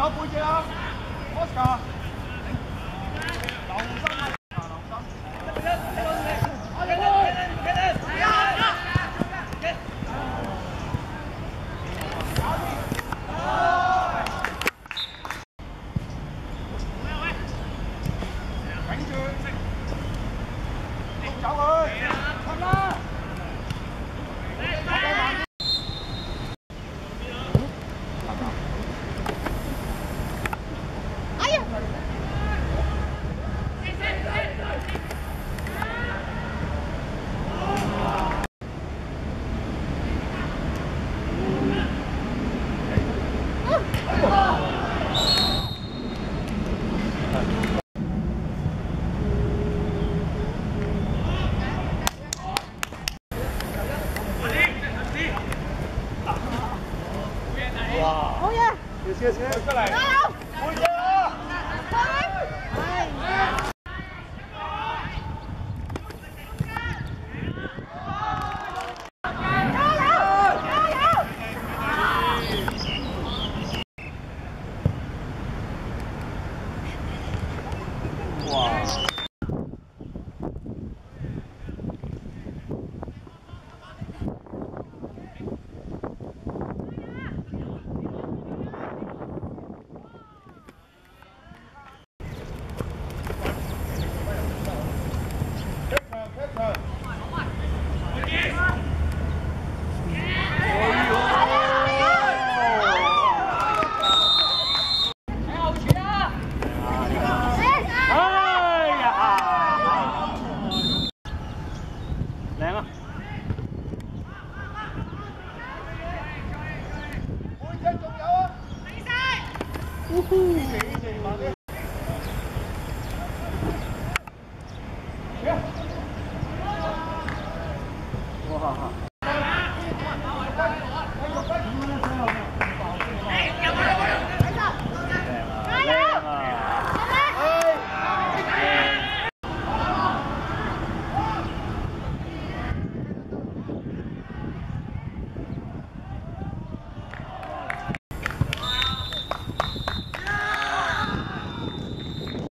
好嘢！少少少出嚟。加 红岩，谢谢谢谢，来。加油，呜呼。